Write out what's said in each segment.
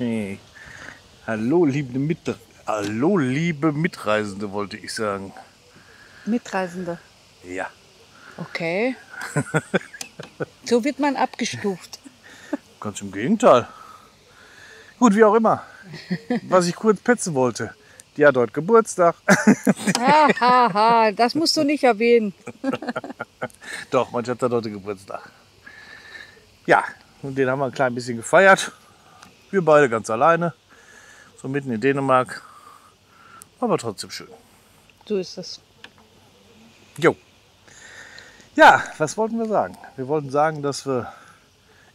Hey. Hallo, liebe Mit Hallo, liebe Mitreisende, wollte ich sagen. Mitreisende. Ja. Okay. so wird man abgestuft. Ganz im Gegenteil. Gut, wie auch immer. Was ich kurz petzen wollte. Die hat heute Geburtstag. Hahaha, das musst du nicht erwähnen. Doch, manche hat heute Geburtstag. Ja, und den haben wir ein klein bisschen gefeiert. Wir beide ganz alleine. So mitten in Dänemark. Aber trotzdem schön. So ist es. Jo. Ja, was wollten wir sagen? Wir wollten sagen, dass wir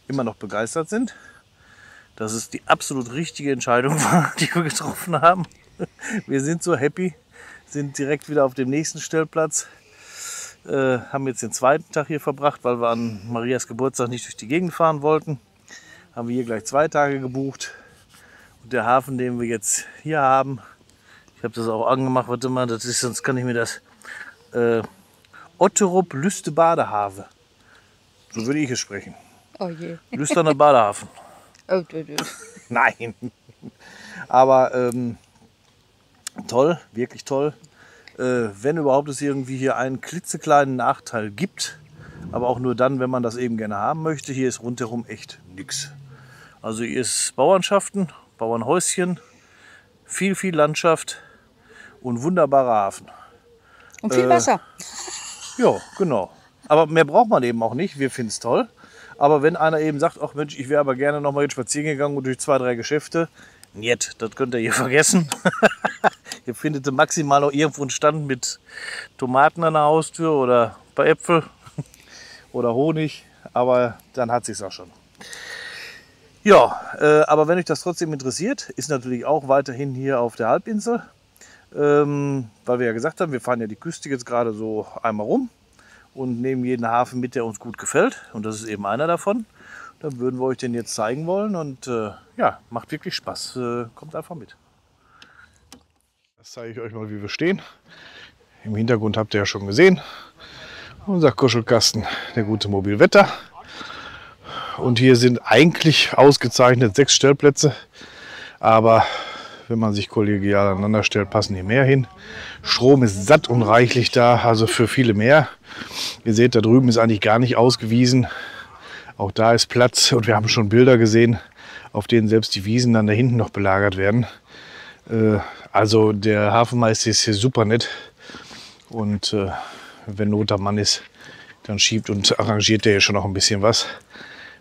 immer noch begeistert sind. Dass es die absolut richtige Entscheidung war, die wir getroffen haben. Wir sind so happy, sind direkt wieder auf dem nächsten Stellplatz. Äh, haben jetzt den zweiten Tag hier verbracht, weil wir an Marias Geburtstag nicht durch die Gegend fahren wollten. Haben wir hier gleich zwei Tage gebucht. Und der Hafen, den wir jetzt hier haben, ich habe das auch angemacht, warte mal, das ist, sonst kann ich mir das. Äh, Otterup Lüste Badehave. So würde ich es sprechen. Oh je. Lüsterner Badehafen. Oh, du, du. Nein. Aber ähm, toll, wirklich toll. Äh, wenn überhaupt es irgendwie hier einen klitzekleinen Nachteil gibt, aber auch nur dann, wenn man das eben gerne haben möchte. Hier ist rundherum echt nichts. Also hier ist Bauernschaften, Bauernhäuschen, viel, viel Landschaft und wunderbarer Hafen. Und viel Äh, Wasser. Ja, genau. Aber mehr braucht man eben auch nicht. Wir finden es toll. Aber wenn einer eben sagt, ach Mensch, ich wäre aber gerne noch mal spazieren gegangen und durch zwei, drei Geschäfte, Niet, das könnt ihr hier vergessen. ihr findet maximal noch irgendwo einen Stand mit Tomaten an der Haustür oder ein paar Äpfel oder Honig. Aber dann hat sich's auch schon. Ja, äh, aber wenn euch das trotzdem interessiert, ist natürlich auch weiterhin hier auf der Halbinsel. Ähm, weil wir ja gesagt haben, wir fahren ja die Küste jetzt gerade so einmal rum und nehmen jeden Hafen mit, der uns gut gefällt. Und das ist eben einer davon. Dann würden wir euch den jetzt zeigen wollen und äh, ja, macht wirklich Spaß. Äh, kommt einfach mit. Das zeige ich euch mal, wie wir stehen. Im Hintergrund habt ihr ja schon gesehen. Unser Kuschelkasten, der gute Mobilwetter. Und hier sind eigentlich ausgezeichnet sechs Stellplätze. Aber wenn man sich kollegial aneinander stellt, passen hier mehr hin. Strom ist satt und reichlich da, also für viele mehr. Ihr seht, da drüben ist eigentlich gar nicht ausgewiesen. Auch da ist Platz und wir haben schon Bilder gesehen, auf denen selbst die Wiesen dann da hinten noch belagert werden. Äh, also der Hafenmeister ist hier super nett und äh, wenn Not am Mann ist, dann schiebt und arrangiert der hier schon noch ein bisschen was.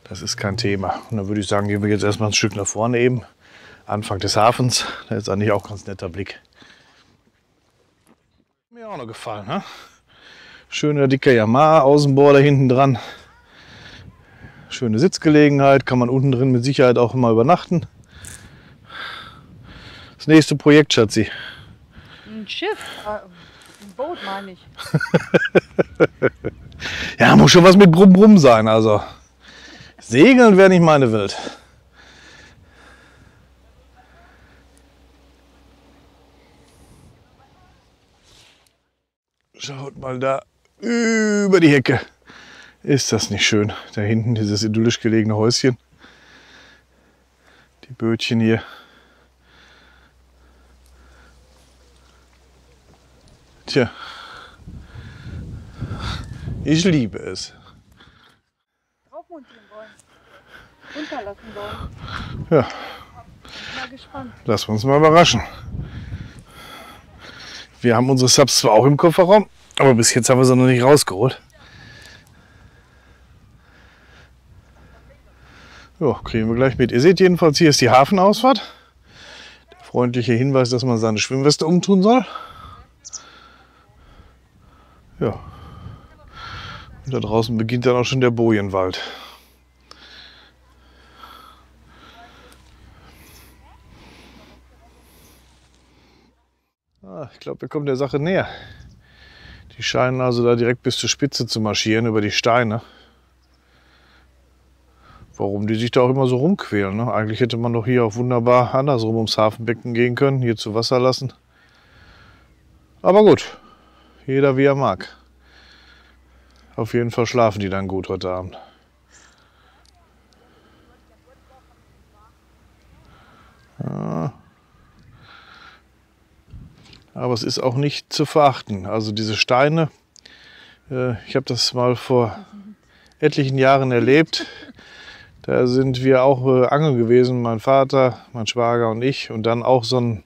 Das ist kein Thema. Und dann würde ich sagen, gehen wir jetzt erstmal ein Stück nach vorne eben. Anfang des Hafens. Da ist eigentlich auch ganz netter Blick. Mir auch noch gefallen, ne? Schöner dicker Yamaha Außenbohrer hinten dran. Schöne Sitzgelegenheit, kann man unten drin mit Sicherheit auch immer übernachten. Das nächste Projekt, Schatzi. Ein Schiff. äh, Ein Boot meine ich. Ja, muss schon was mit Brumm Brumm sein. Also Segeln wäre nicht meine Welt. Schaut mal da über die Hecke. Ist das nicht schön? Da hinten dieses idyllisch gelegene Häuschen. Die Bötchen hier. Tja. Ich liebe es. Draufmontieren wollen. Runterlassen wollen. Ja, Bin mal gespannt. lassen wir uns mal überraschen. Wir haben unsere Subs zwar auch im Kofferraum, aber bis jetzt haben wir sie noch nicht rausgeholt. Ja, kriegen wir gleich mit. Ihr seht jedenfalls, hier ist die Hafenausfahrt. Der freundliche Hinweis, dass man seine Schwimmweste umtun soll. Ja. Und da draußen beginnt dann auch schon der Bojenwald. Ah, ich glaube, wir kommen der Sache näher. Die scheinen also da direkt bis zur Spitze zu marschieren über die Steine. Warum die sich da auch immer so rumquälen. Ne? Eigentlich hätte man doch hier auch wunderbar andersrum ums Hafenbecken gehen können, hier zu Wasser lassen. Aber gut, jeder wie er mag. Auf jeden Fall schlafen die dann gut heute Abend. Aber es ist auch nicht zu verachten. Also diese Steine, äh, ich habe das mal vor etlichen Jahren erlebt. Da sind wir auch äh, angeln gewesen, mein Vater, mein Schwager und ich. Und dann auch so ein,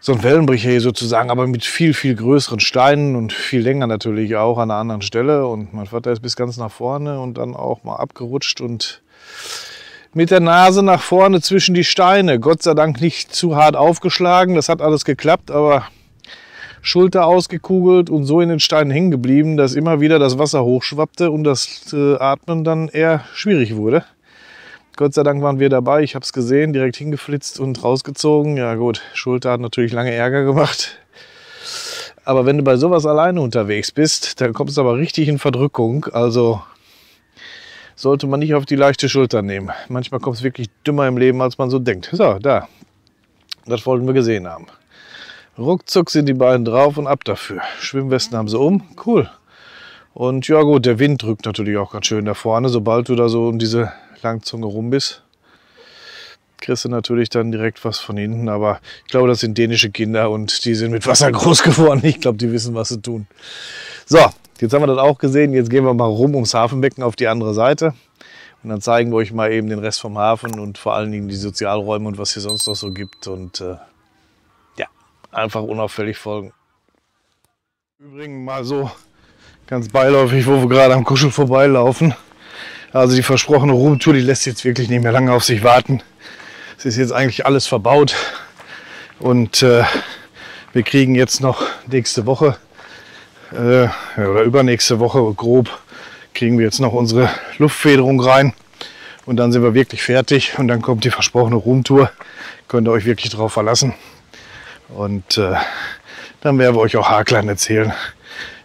so ein Wellenbrecher hier sozusagen, aber mit viel, viel größeren Steinen und viel länger natürlich auch an einer anderen Stelle. Und mein Vater ist bis ganz nach vorne und dann auch mal abgerutscht und mit der Nase nach vorne zwischen die Steine. Gott sei Dank nicht zu hart aufgeschlagen, das hat alles geklappt, aber Schulter ausgekugelt und so in den Steinen hängen geblieben, dass immer wieder das Wasser hochschwappte und das äh, Atmen dann eher schwierig wurde. Gott sei Dank waren wir dabei, ich habe es gesehen, direkt hingeflitzt und rausgezogen. Ja gut, Schulter hat natürlich lange Ärger gemacht. Aber wenn du bei sowas alleine unterwegs bist, dann kommst du aber richtig in Verdrückung. Also sollte man nicht auf die leichte Schulter nehmen. Manchmal kommt es wirklich dümmer im Leben, als man so denkt. So, da. Das wollten wir gesehen haben. Ruckzuck sind die beiden drauf und ab dafür. Schwimmwesten haben sie um. Cool. Und ja gut, der Wind drückt natürlich auch ganz schön da vorne. Sobald du da so um diese Langzunge rum bist, kriegst du natürlich dann direkt was von hinten. Aber ich glaube, das sind dänische Kinder und die sind mit Wasser groß geworden. Ich glaube, die wissen, was sie tun. So, Jetzt haben wir das auch gesehen. Jetzt gehen wir mal rum ums Hafenbecken auf die andere Seite. Und dann zeigen wir euch mal eben den Rest vom Hafen und vor allen Dingen die Sozialräume und was hier sonst noch so gibt. Und äh, ja, einfach unauffällig folgen. Übrigens mal so ganz beiläufig, wo wir gerade am Kuschel vorbeilaufen. Also die versprochene Roomtour, die lässt jetzt wirklich nicht mehr lange auf sich warten. Es ist jetzt eigentlich alles verbaut. Und äh, wir kriegen jetzt noch nächste Woche äh, oder übernächste Woche grob kriegen wir jetzt noch unsere Luftfederung rein. Und dann sind wir wirklich fertig und dann kommt die versprochene Roomtour. Könnt ihr euch wirklich darauf verlassen. Und äh, dann werden wir euch auch haarklein erzählen,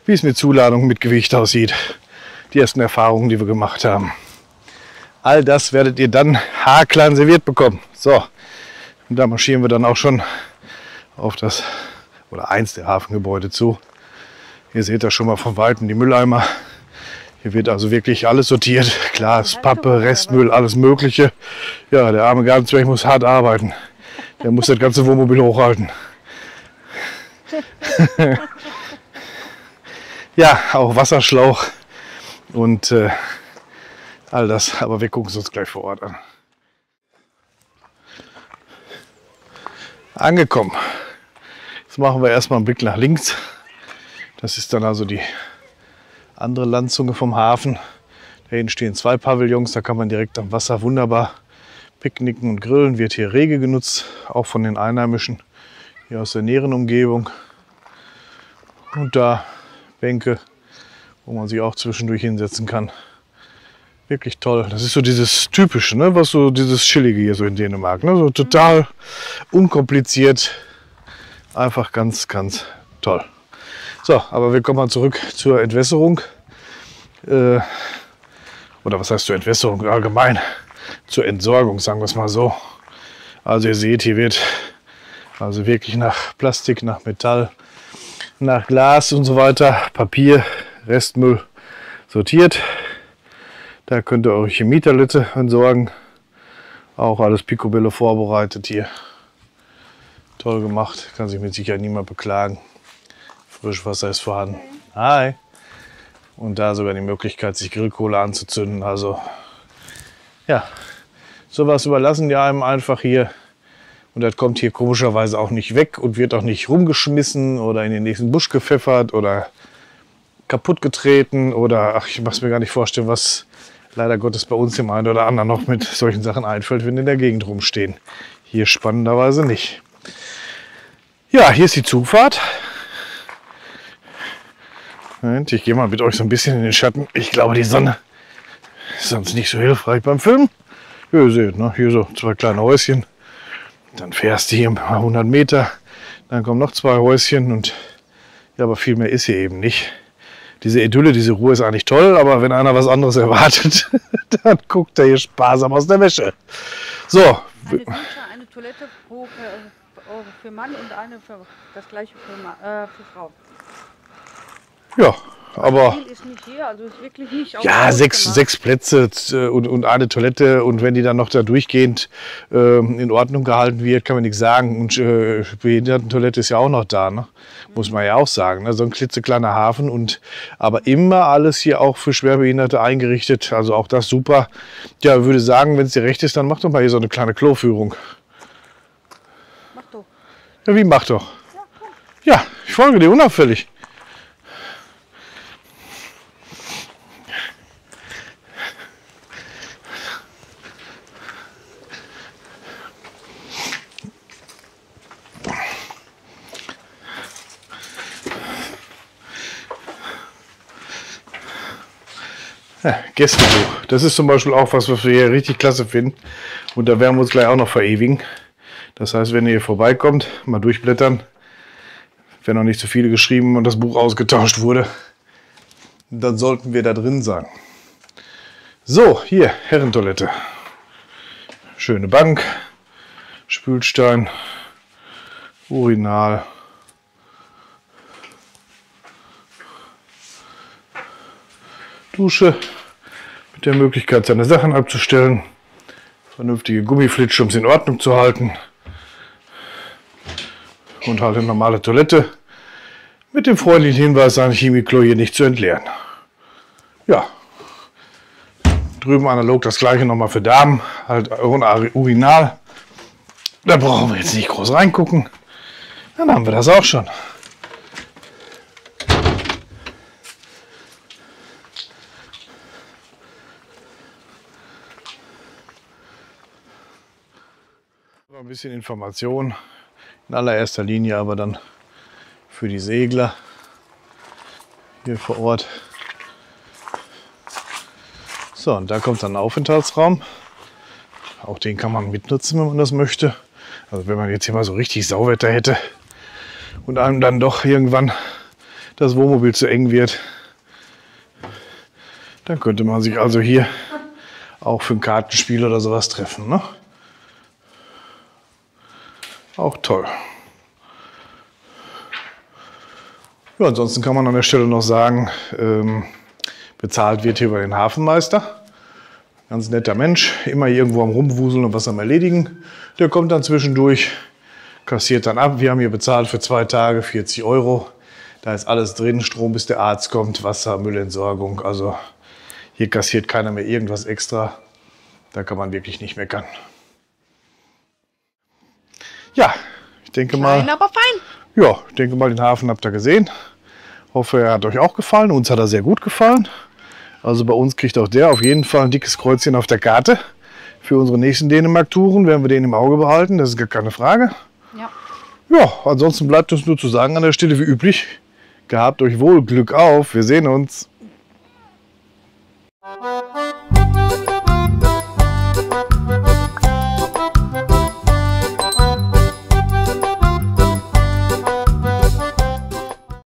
wie es mit Zuladung mit Gewicht aussieht. Die ersten Erfahrungen, die wir gemacht haben. All das werdet ihr dann haarklein serviert bekommen. So, und da marschieren wir dann auch schon auf das oder eins der Hafengebäude zu. Ihr seht da schon mal von Weitem die Mülleimer. Hier wird also wirklich alles sortiert. Glas, Pappe, Restmüll, alles Mögliche. Ja, der arme Gartenzwerg muss hart arbeiten. Der muss das ganze Wohnmobil hochhalten. ja, auch Wasserschlauch und äh, all das. Aber wir gucken es uns gleich vor Ort an. Angekommen. Jetzt machen wir erstmal einen Blick nach links. Das ist dann also die andere Landzunge vom Hafen. Da hinten stehen zwei Pavillons, da kann man direkt am Wasser wunderbar picknicken und grillen. Wird hier rege genutzt, auch von den Einheimischen hier aus der näheren Umgebung. Und da Bänke, wo man sich auch zwischendurch hinsetzen kann. Wirklich toll. Das ist so dieses Typische, ne? was so dieses Chillige hier so in Dänemark. Ne? So total unkompliziert. Einfach ganz, ganz toll. So, aber wir kommen mal zurück zur Entwässerung. Äh, oder was heißt zur Entwässerung allgemein? Zur Entsorgung, sagen wir es mal so. Also ihr seht, hier wird also wirklich nach Plastik, nach Metall, nach Glas und so weiter, Papier, Restmüll sortiert. Da könnt ihr eure Chemietoilette entsorgen. Auch alles Picobello vorbereitet hier. Toll gemacht, kann sich mit Sicherheit niemand beklagen. Frischwasser ist vorhanden. Hi. Und da sogar die Möglichkeit, sich Grillkohle anzuzünden. Also ja, sowas überlassen die einem einfach hier. Und das kommt hier komischerweise auch nicht weg und wird auch nicht rumgeschmissen oder in den nächsten Busch gepfeffert oder kaputt getreten oder ach, ich mach's mir gar nicht vorstellen, was leider Gottes bei uns dem einen oder anderen noch mit solchen Sachen einfällt, wenn in der Gegend rumstehen. Hier spannenderweise nicht. Ja, hier ist die Zugfahrt. Moment, ich gehe mal mit euch so ein bisschen in den Schatten. Ich glaube, die Sonne ist sonst nicht so hilfreich beim Filmen. Ja, ihr seht, ne? hier so zwei kleine Häuschen. Dann fährst du hier ein paar hundert Meter. Dann kommen noch zwei Häuschen und ja, aber viel mehr ist hier eben nicht. Diese Idylle, diese Ruhe ist eigentlich toll, aber wenn einer was anderes erwartet, dann guckt er hier sparsam aus der Wäsche. So. Eine Dusche, eine Toilette pro, für, für Mann und eine für das gleiche für, äh, für Frau. Ja, aber hier, also ja, sechs, gemacht. sechs Plätze äh, und, und eine Toilette und wenn die dann noch da durchgehend äh, in Ordnung gehalten wird, kann man nichts sagen. Und äh, Behindertentoilette ist ja auch noch da, ne? muss man ja auch sagen. Ne? So ein klitzekleiner Hafen und aber immer alles hier auch für Schwerbehinderte eingerichtet. Also auch das super. Ja, würde sagen, wenn es dir recht ist, dann mach doch mal hier so eine kleine Kloführung. Mach doch. Ja, wie mach doch. Ja, ich folge dir unauffällig. Gästebuch. Das ist zum Beispiel auch was, was wir hier richtig klasse finden. Und da werden wir uns gleich auch noch verewigen. Das heißt, wenn ihr hier vorbeikommt, mal durchblättern, wenn noch nicht so viele geschrieben und das Buch ausgetauscht wurde, dann sollten wir da drin sein. So, hier, Herrentoilette. Schöne Bank, Spülstein, Urinal. Dusche mit der Möglichkeit, seine Sachen abzustellen. Vernünftige Gummiflitsche, um es in Ordnung zu halten. Und halt eine normale Toilette. Mit dem freundlichen Hinweis, ein Chemiklo hier nicht zu entleeren. Ja. Drüben analog das gleiche nochmal für Damen. Halt ohne Urinal. Da brauchen wir jetzt nicht groß reingucken. Dann haben wir das auch schon. Noch ein bisschen Information. In allererster Linie aber dann für die Segler hier vor Ort. So, und da kommt dann ein Aufenthaltsraum. Auch den kann man mitnutzen, wenn man das möchte. Also wenn man jetzt hier mal so richtig Sauwetter hätte und einem dann doch irgendwann das Wohnmobil zu eng wird, dann könnte man sich also hier auch für ein Kartenspiel oder sowas treffen. Ne? Auch toll. Ja, ansonsten kann man an der Stelle noch sagen, ähm, bezahlt wird hier über den Hafenmeister. Ganz netter Mensch, immer irgendwo am Rumwuseln und was am Erledigen. Der kommt dann zwischendurch, kassiert dann ab. Wir haben hier bezahlt für zwei Tage 40 Euro. Da ist alles drin, Strom bis der Arzt kommt, Wasser, Müllentsorgung. Also hier kassiert keiner mehr irgendwas extra. Da kann man wirklich nicht meckern. Ja, ich denke mal. Klein, aber fein. Ja, ich denke mal, den Hafen habt ihr gesehen. Hoffe, er hat euch auch gefallen. Uns hat er sehr gut gefallen. Also bei uns kriegt auch der auf jeden Fall ein dickes Kreuzchen auf der Karte. Für unsere nächsten Dänemark-Touren werden wir den im Auge behalten. Das ist gar keine Frage. Ja. Ja, ansonsten bleibt uns nur zu sagen an der Stelle wie üblich. Gehabt euch wohl, Glück auf. Wir sehen uns.